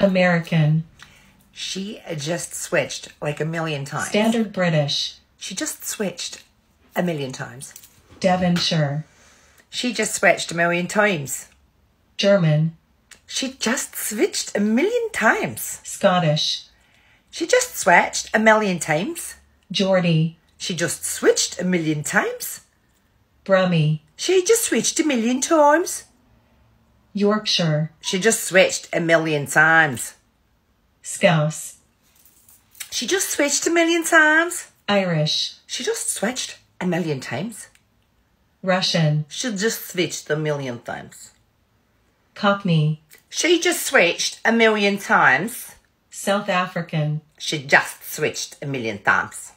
American, She just switched like a million times. Standard British, She just switched a million times. Devonshire, She just switched a million times. German, She just switched a million times. Scottish, She just switched a million times. Geordie, She just switched a million times. Brummie, She just switched a million times. Yorkshire, She just switched a million times. Scouse, She just switched a million times. Irish, She just switched a million times. Russian, She just switched a million times. Cockney, She just switched a million times. South African, She just switched a million times.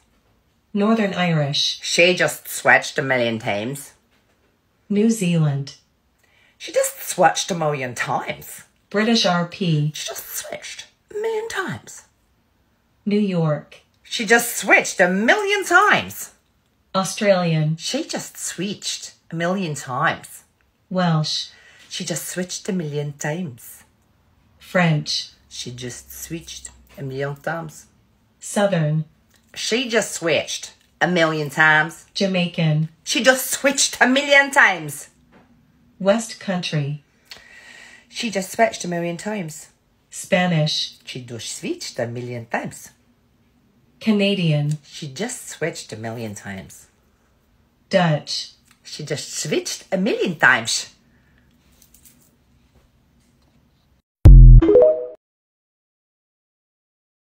Northern Irish, She just switched a million times. New Zealand, She just switched a million times. British RP, She just switched a million times. New York, She just switched a million times. Australian, She just switched a million times. Welsh, She just switched a million times. French, She just switched a million times. Southern, She just switched a million times. Jamaican, She just switched a million times. West Country, She just switched a million times. Spanish, She just switched a million times. Canadian, She just switched a million times. Dutch, She just switched a million times.